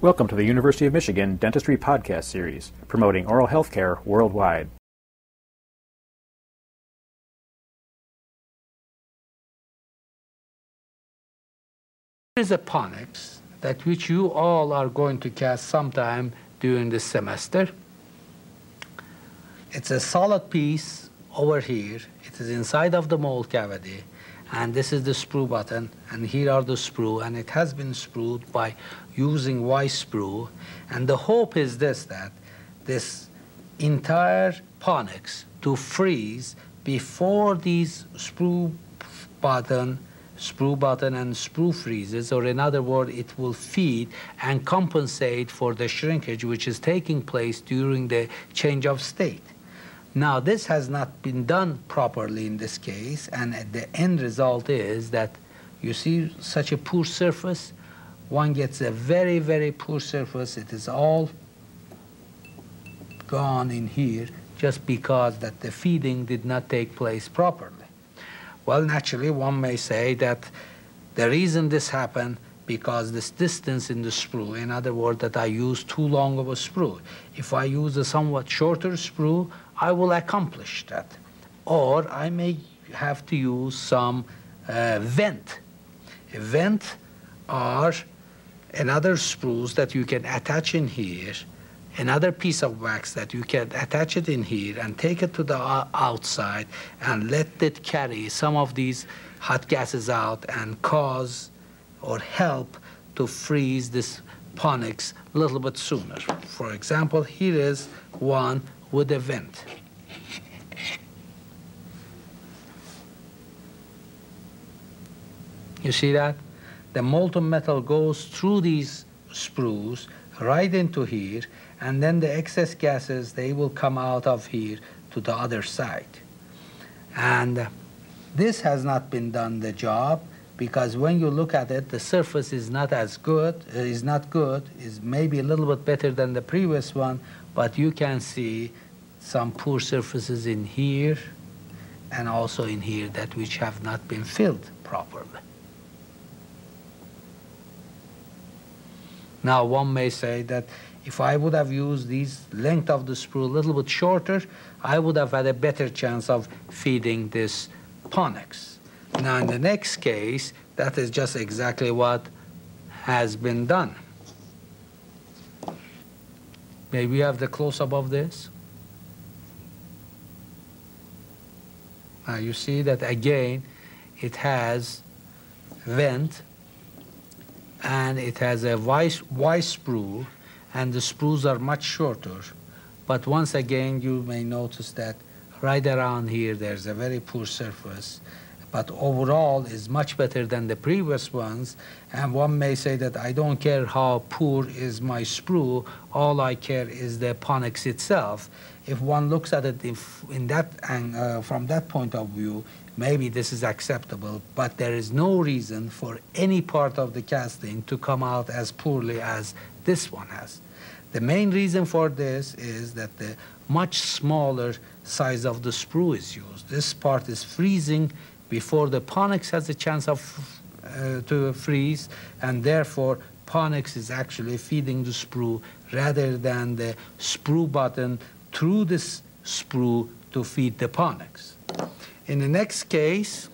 Welcome to the University of Michigan Dentistry Podcast Series, promoting oral health care worldwide. is a pontics that which you all are going to cast sometime during this semester. It's a solid piece over here. It is inside of the mold cavity and this is the sprue button. And here are the sprue. And it has been sprued by using Y sprue. And the hope is this that this entire pontics to freeze before these sprue button sprue button and sprue freezes, or in other words, it will feed and compensate for the shrinkage which is taking place during the change of state. Now, this has not been done properly in this case, and the end result is that you see such a poor surface, one gets a very, very poor surface. It is all gone in here just because that the feeding did not take place properly. Well, naturally, one may say that the reason this happened because this distance in the sprue, in other words, that I use too long of a sprue. If I use a somewhat shorter sprue, I will accomplish that. Or I may have to use some uh, vent. A vent are another sprues that you can attach in here, another piece of wax that you can attach it in here and take it to the outside and let it carry some of these hot gases out and cause or help to freeze this pontics a little bit sooner. For example, here is one with a vent. You see that? The molten metal goes through these sprues right into here, and then the excess gases, they will come out of here to the other side. And this has not been done the job because when you look at it, the surface is not as good, uh, is not good, is maybe a little bit better than the previous one, but you can see some poor surfaces in here and also in here that which have not been filled properly. Now one may say that if I would have used these length of the sprue a little bit shorter, I would have had a better chance of feeding this pontics. Now in the next case, that is just exactly what has been done. May we have the close-up of this? Now you see that again, it has vent and it has a Y, Y sprue and the sprues are much shorter. But once again, you may notice that right around here there's a very poor surface but overall is much better than the previous ones. And one may say that I don't care how poor is my sprue, all I care is the pontics itself. If one looks at it in that, uh, from that point of view, maybe this is acceptable, but there is no reason for any part of the casting to come out as poorly as this one has. The main reason for this is that the much smaller size of the sprue is used. This part is freezing before the pontics has a chance of uh, to freeze, and therefore pontics is actually feeding the sprue rather than the sprue button through this sprue to feed the pontics. In the next case,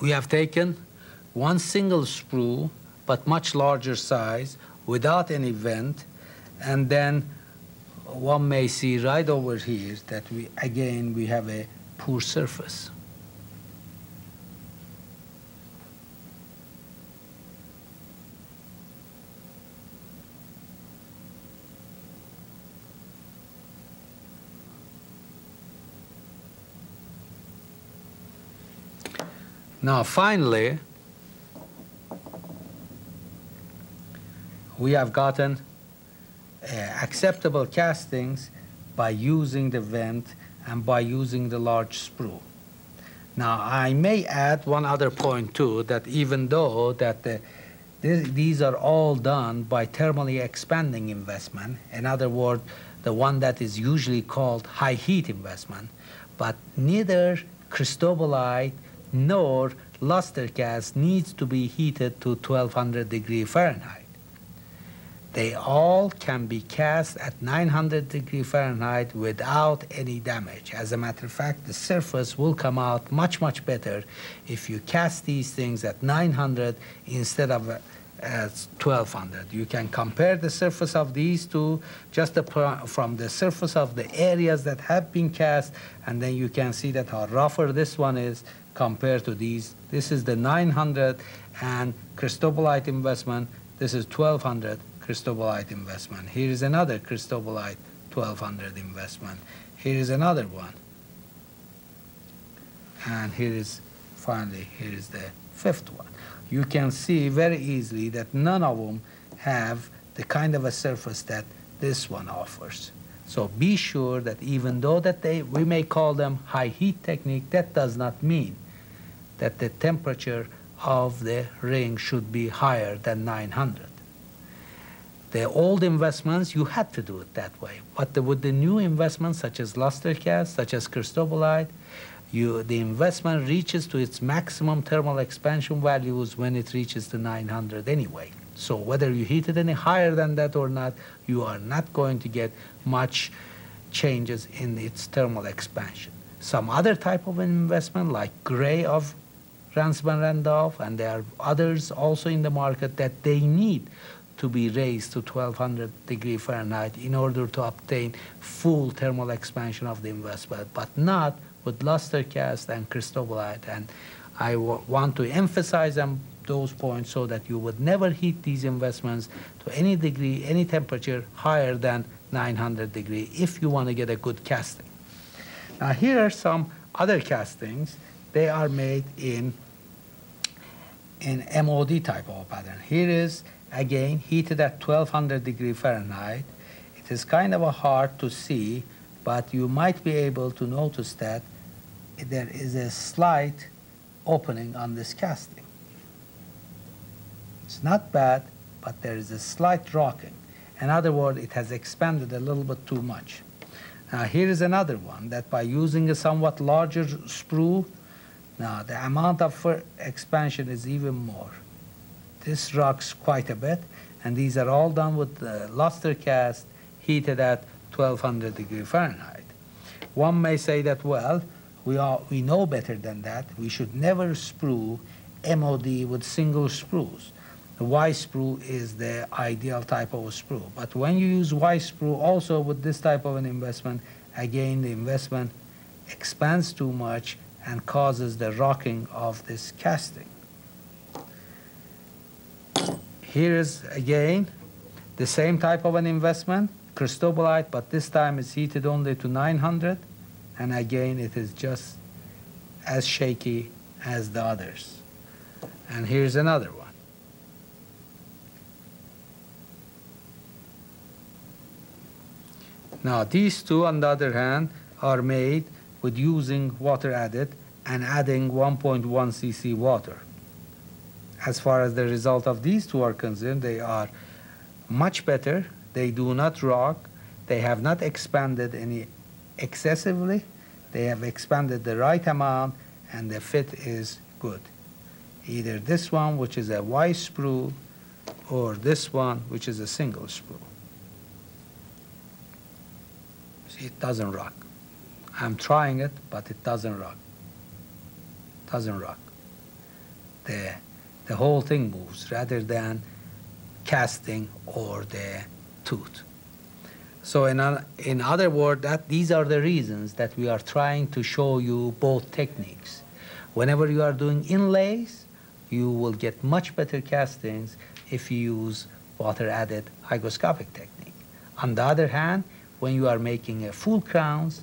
we have taken one single sprue, but much larger size, without any vent, and then one may see right over here that we again we have a poor surface. Now, finally, we have gotten uh, acceptable castings by using the vent and by using the large sprue. Now, I may add one other point too, that even though that the, th these are all done by thermally expanding investment, in other words, the one that is usually called high heat investment, but neither cristobalite nor luster cast needs to be heated to 1200 degree Fahrenheit. they all can be cast at 900 degree Fahrenheit without any damage. As a matter of fact, the surface will come out much, much better if you cast these things at 900 instead of uh, at 1200. You can compare the surface of these two just from the surface of the areas that have been cast, and then you can see that how rougher this one is compared to these. This is the 900 and cristobalite investment. This is 1200 cristobalite investment. Here is another cristobalite 1200 investment. Here is another one. And here is finally, here is the fifth one. You can see very easily that none of them have the kind of a surface that this one offers. So be sure that even though that they, we may call them high heat technique, that does not mean that the temperature of the ring should be higher than 900. The old investments, you had to do it that way. But the, with the new investments, such as luster cast, such as cristobalite, you, the investment reaches to its maximum thermal expansion values when it reaches the 900 anyway. So whether you heat it any higher than that or not, you are not going to get much changes in its thermal expansion. Some other type of investment, like gray of Ransom & Randolph, and there are others also in the market that they need to be raised to 1200 degree Fahrenheit in order to obtain full thermal expansion of the investment, but not with luster cast and cristobalite. And I want to emphasize them, those points so that you would never heat these investments to any degree, any temperature higher than 900 degree if you want to get a good casting. Now here are some other castings. They are made in in MOD type of pattern. Here is again heated at 1200 degree Fahrenheit. It is kind of a hard to see, but you might be able to notice that there is a slight opening on this casting. It's not bad, but there is a slight rocking. In other words, it has expanded a little bit too much. Now here is another one that by using a somewhat larger sprue, now the amount of expansion is even more. This rocks quite a bit, and these are all done with the luster cast heated at 1200 degree Fahrenheit. One may say that, well, we, are, we know better than that. We should never sprue MOD with single sprues. The Y sprue is the ideal type of a sprue. But when you use Y sprue also with this type of an investment, again, the investment expands too much and causes the rocking of this casting. Here is again the same type of an investment, cristobalite, but this time it's heated only to 900, and again it is just as shaky as the others. And here's another one. Now these two, on the other hand, are made with using water added and adding 1.1 cc water as far as the result of these two are concerned, they are much better. They do not rock. They have not expanded any excessively. They have expanded the right amount, and the fit is good. Either this one, which is a Y sprue, or this one, which is a single sprue. See, it doesn't rock. I'm trying it, but it doesn't rock. Doesn't rock. The the whole thing moves rather than casting or the tooth. So in, in other words, that these are the reasons that we are trying to show you both techniques. Whenever you are doing inlays, you will get much better castings if you use water-added hygroscopic technique. On the other hand, when you are making a full crowns,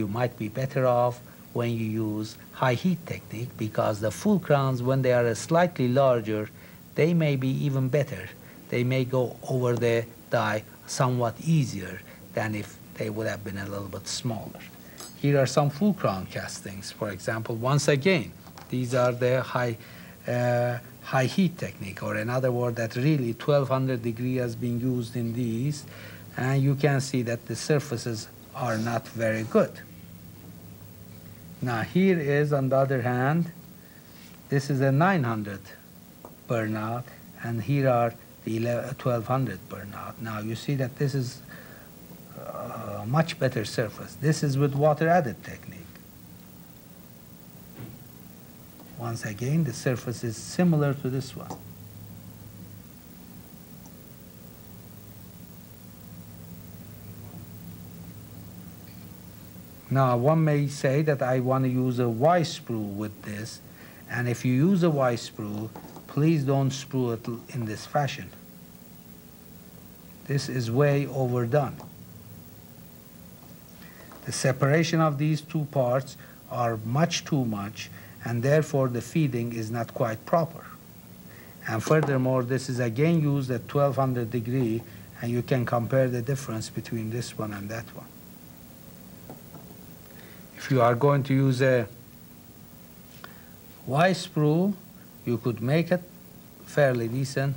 you might be better off when you use high heat technique because the full crowns, when they are slightly larger, they may be even better. They may go over the die somewhat easier than if they would have been a little bit smaller. Here are some full crown castings, for example. Once again, these are the high, uh, high heat technique, or in other words, that really 1200 degree has been used in these, and you can see that the surfaces are not very good. Now here is, on the other hand, this is a 900 burnout, and here are the 11, 1200 burnout. Now you see that this is a much better surface. This is with water added technique. Once again, the surface is similar to this one. Now, one may say that I want to use a Y sprue with this, and if you use a Y sprue, please don't sprue it in this fashion. This is way overdone. The separation of these two parts are much too much, and therefore the feeding is not quite proper. And furthermore, this is again used at 1200 degree, and you can compare the difference between this one and that one. If you are going to use a Y sprue, you could make it fairly decent.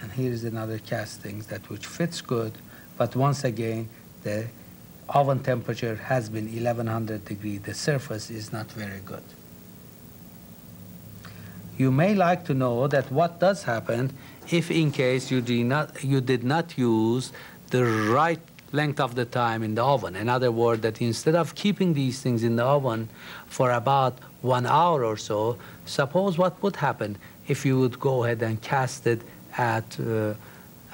And here is another casting that which fits good, but once again, the oven temperature has been 1100 degree. The surface is not very good. You may like to know that what does happen if in case you, not, you did not use the right length of the time in the oven. In other words, that instead of keeping these things in the oven for about one hour or so, suppose what would happen if you would go ahead and cast it at uh,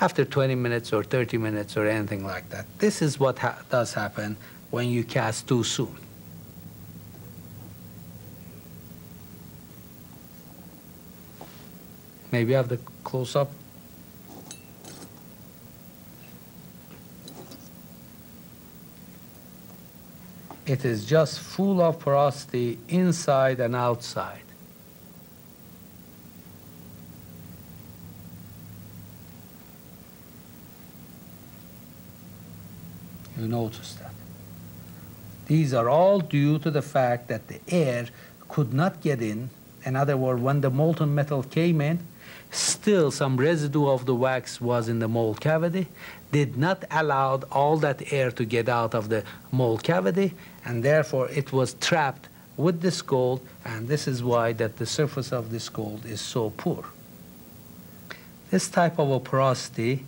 after 20 minutes or 30 minutes or anything like that. This is what ha does happen when you cast too soon. Maybe have the close-up. It is just full of porosity inside and outside. You notice that. These are all due to the fact that the air could not get in. In other words, when the molten metal came in, still some residue of the wax was in the mold cavity, did not allow all that air to get out of the mold cavity, and therefore it was trapped with this gold, and this is why that the surface of this gold is so poor. This type of porosity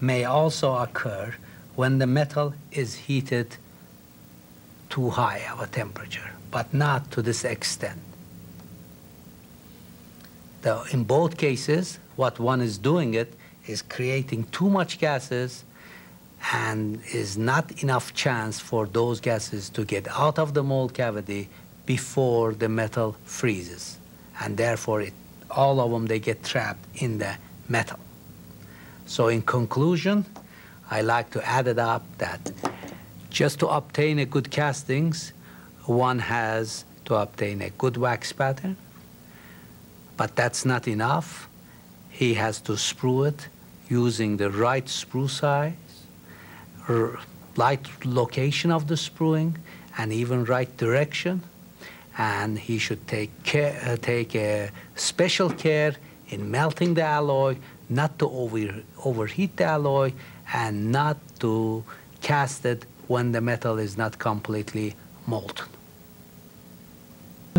may also occur when the metal is heated too high of a temperature, but not to this extent. The, in both cases, what one is doing it is creating too much gases and is not enough chance for those gases to get out of the mold cavity before the metal freezes. And therefore, it, all of them, they get trapped in the metal. So in conclusion, I like to add it up that just to obtain a good castings, one has to obtain a good wax pattern, but that's not enough. He has to sprue it using the right sprue size, right location of the sprueing, and even right direction. And he should take, care, uh, take special care in melting the alloy, not to over, overheat the alloy, and not to cast it when the metal is not completely molten.